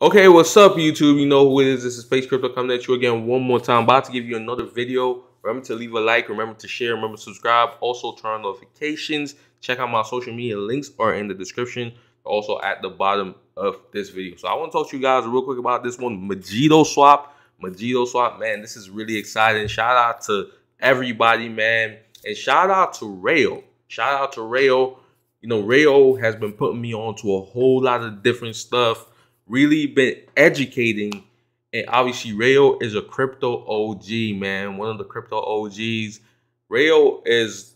Okay, what's up, YouTube? You know who it is. This is Pacey Crypto coming at you again one more time. About to give you another video. Remember to leave a like. Remember to share. Remember to subscribe. Also, turn on notifications. Check out my social media links are in the description. Also at the bottom of this video. So I want to talk to you guys real quick about this one. Mojito Swap. Mojito Swap, man. This is really exciting. Shout out to everybody, man. And shout out to Rayo. Shout out to Rayo. You know, Rayo has been putting me on to a whole lot of different stuff really been educating. And obviously, Rayo is a crypto OG, man. One of the crypto OGs. Rayo is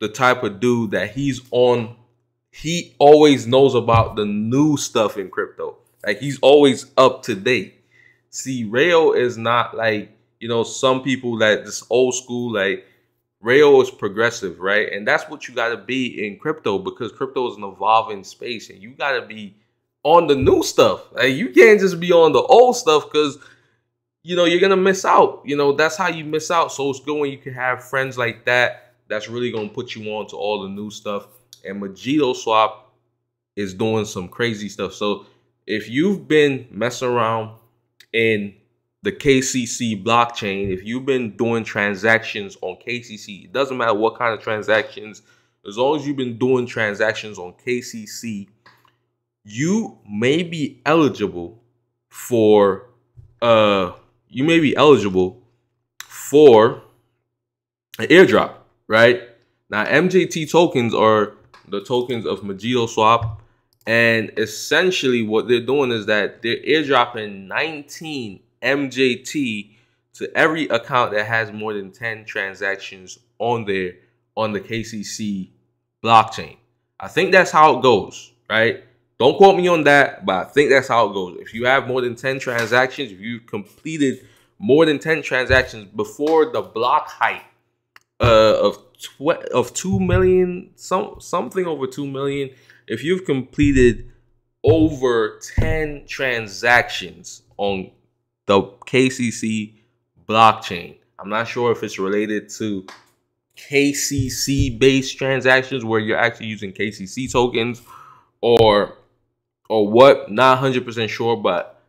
the type of dude that he's on. He always knows about the new stuff in crypto. Like he's always up to date. See, Rayo is not like, you know, some people that this old school, like Rayo is progressive, right? And that's what you gotta be in crypto because crypto is an evolving space and you gotta be on the new stuff. Like, you can't just be on the old stuff because you know you're gonna miss out. You know that's how you miss out. So it's good when you can have friends like that. That's really gonna put you on to all the new stuff. And Mojito Swap is doing some crazy stuff. So if you've been messing around in the KCC blockchain, if you've been doing transactions on KCC, it doesn't matter what kind of transactions, as long as you've been doing transactions on KCC you may be eligible for uh you may be eligible for an airdrop, right? Now MJT tokens are the tokens of Mojito Swap. And essentially what they're doing is that they're airdropping 19 MJT to every account that has more than 10 transactions on there on the KCC blockchain. I think that's how it goes, right? Don't quote me on that, but I think that's how it goes. If you have more than 10 transactions, if you've completed more than 10 transactions before the block height uh, of tw- of 2 million, some something over 2 million, if you've completed over 10 transactions on the KCC blockchain, I'm not sure if it's related to KCC based transactions where you're actually using KCC tokens or or what. Not 100% sure, but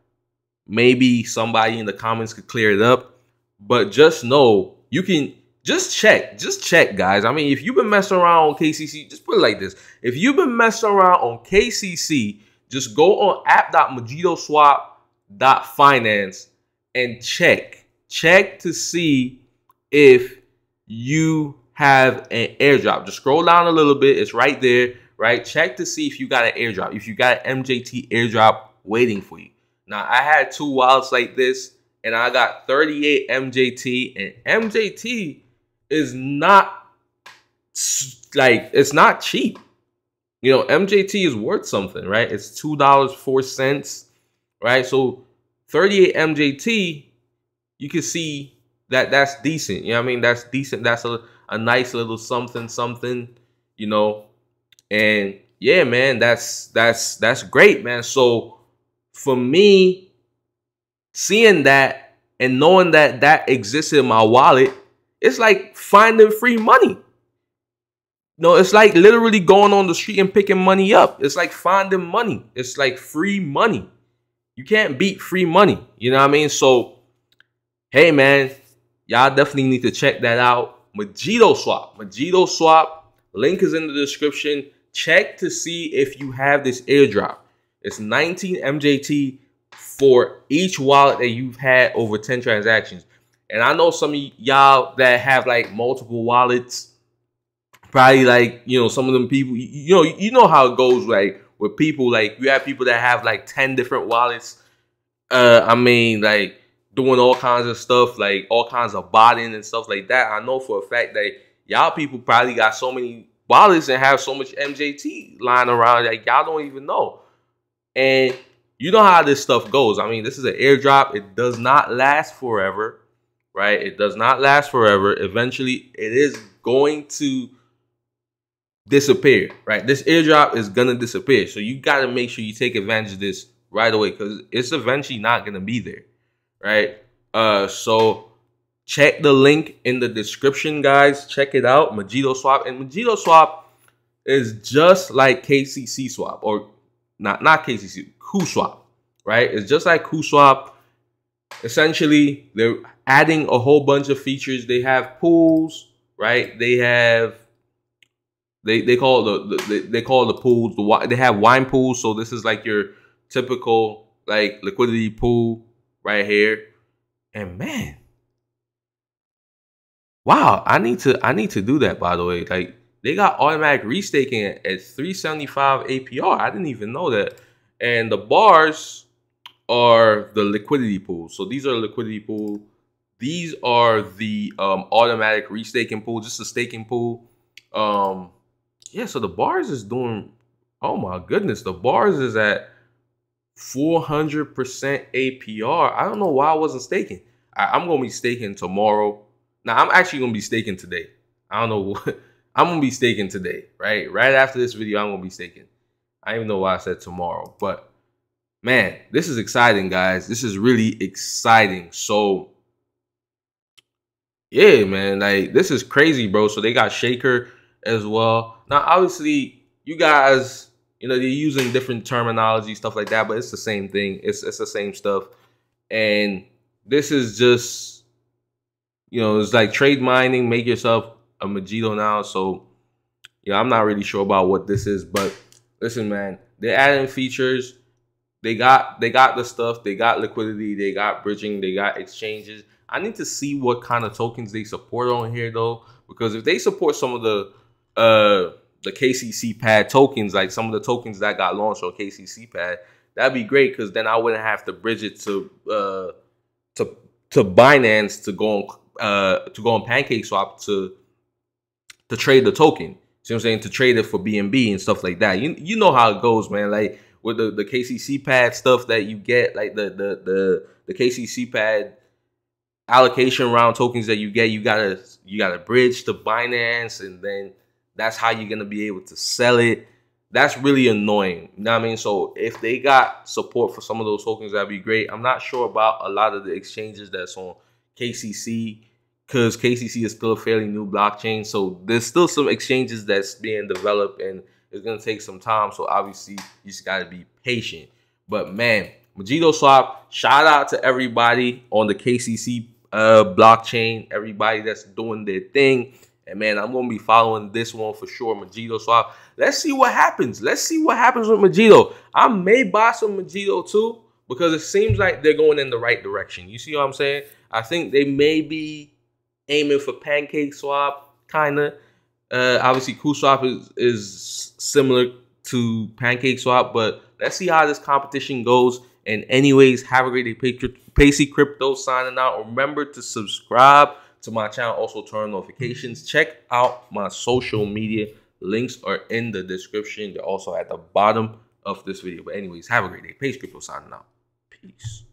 maybe somebody in the comments could clear it up. But just know you can just check, just check, guys. I mean, if you've been messing around on KCC, just put it like this: if you've been messing around on KCC, just go on app.mojitoswap.finance and check, check to see if you have an airdrop. Just scroll down a little bit; it's right there right? Check to see if you got an airdrop, if you got an MJT airdrop waiting for you. Now, I had two wallets like this, and I got 38 MJT, and MJT is not like it's not cheap. You know, MJT is worth something, right? It's two dollars four cents, right? So 38 MJT, you can see that that's decent. You know I mean? That's decent. That's a, a nice little something, something, you know. And yeah, man, that's that's that's great, man. So for me, seeing that and knowing that that exists in my wallet, it's like finding free money. No, it's like literally going on the street and picking money up. It's like finding money. It's like free money. You can't beat free money. You know what I mean? So, hey, man, y'all definitely need to check that out. Mojito Swap. Mojito Swap. Link is in the description check to see if you have this airdrop. It's 19 MJT for each wallet that you've had over 10 transactions. And I know some of y'all that have like multiple wallets, probably like, you know, some of them people, you know, you know how it goes like with people, like you have people that have like 10 different wallets. Uh, I mean, like doing all kinds of stuff, like all kinds of botting and stuff like that. I know for a fact that y'all people probably got so many wallets and have so much MJT lying around that y'all don't even know. And you know how this stuff goes. I mean, this is an airdrop. It does not last forever, right? It does not last forever. Eventually, it is going to disappear, right? This airdrop is gonna disappear. So you gotta make sure you take advantage of this right away because it's eventually not gonna be there, right? Uh, so Check the link in the description, guys. Check it out. Mojito Swap. And Mojito Swap is just like KCC Swap. Or not, not KCC, Swap, right? It's just like KuSwap. Essentially, they're adding a whole bunch of features. They have pools, right? They have they they call the, the they call the pools the they have wine pools. So this is like your typical like liquidity pool right here. And man, wow, I need to I need to do that by the way. Like they got automatic restaking at, at 375 APR. I didn't even know that. And the bars are the liquidity pool. So these are liquidity pool. These are the um, automatic restaking pool, just a staking pool. Um, yeah, so the bars is doing. Oh my goodness, the bars is at 400% APR. I don't know why I wasn't staking. I, am gonna be staking tomorrow. Now I'm actually gonna be staking today. I don't know what I'm gonna be staking today, right? Right after this video, I'm gonna be staking. I don't even know why I said tomorrow, but man, this is exciting, guys. This is really exciting. So yeah, man, like this is crazy, bro. So they got Shaker as well. Now, obviously, you guys, you know, they're using different terminology, stuff like that, but it's the same thing. It's it's the same stuff. And this is just, you know, it's like trade mining, make yourself a Mojito now. So, yeah, I'm not really sure about what this is, but listen, man, they're adding features. They got they got the stuff, they got liquidity, they got bridging, they got exchanges. I need to see what kind of tokens they support on here though, because if they support some of the uh the KCC pad tokens, like some of the tokens that got launched on KCC pad, that'd be great because then I wouldn't have to bridge it to uh to to Binance to go on uh to go on PancakeSwap to to trade the token. See what I'm saying? To trade it for BNB and stuff like that. You you know how it goes, man. Like with the, the KCC pad stuff that you get, like the the the the KCC pad allocation round tokens that you get, you gotta you gotta bridge to Binance and then that's how you're gonna be able to sell it. That's really annoying. You know what I mean? So if they got support for some of those tokens, that'd be great. I'm not sure about a lot of the exchanges that's on KCC because KCC is still a fairly new blockchain. So there's still some exchanges that's being developed and it's gonna take some time. So obviously you just gotta be patient. But man, Mojito Swap, shout out to everybody on the KCC uh, blockchain, everybody that's doing their thing. And man, I'm gonna be following this one for sure, Mojito. So I, let's see what happens. Let's see what happens with Mojito. I may buy some Mojito too because it seems like they're going in the right direction. You see what I'm saying? I think they may be aiming for Pancake Swap, kind of. Uh, obviously, KuSwap is is similar to Pancake Swap, but let's see how this competition goes. And anyways, have a great day, Pacey Crypto signing out. Remember to subscribe to my channel. Also turn on notifications. Check out my social media. Links are in the description. They're also at the bottom of this video. But anyways, have a great day. Pacey Crypto signing out. Peace.